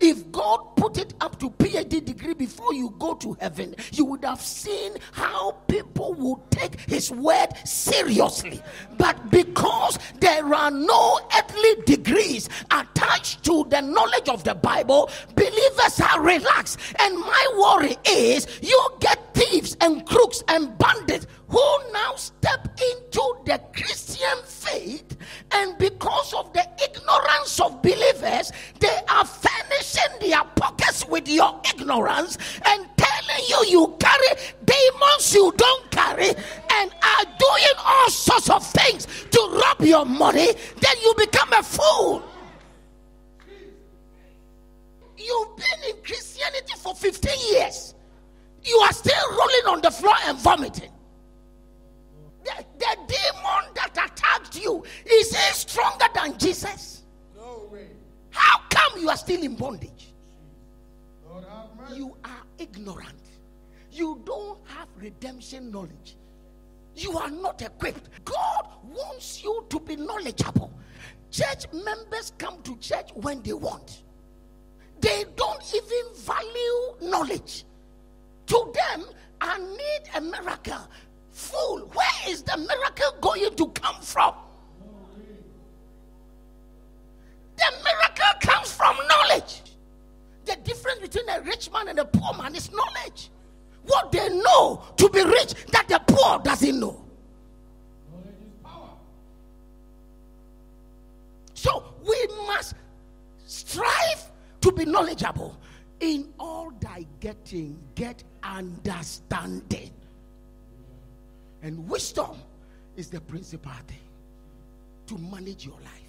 If God put it up to PhD degree before you go to heaven, you would have seen how people would take his word seriously. But because there are no earthly degrees attached to the knowledge of the Bible, believers are relaxed. And my worry is you get thieves and crooks and bandits who now step into the Christian faith, and because of the ignorance of believers, ignorance and telling you you carry demons you don't carry and are doing all sorts of things to rob your money, then you become a fool. You've been in Christianity for 15 years. You are still rolling on the floor and vomiting. The, the demon that attacked you is he stronger than Jesus? No way. How come you are still in bondage? You are ignorant. You don't have redemption knowledge. You are not equipped. God wants you to be knowledgeable. Church members come to church when they want. They don't even value knowledge. To them, I need a miracle. Fool, where is the miracle going to between a rich man and a poor man is knowledge. What they know to be rich that the poor doesn't know. Knowledge is power. So we must strive to be knowledgeable. In all thy getting, get understanding. And wisdom is the principal thing to manage your life.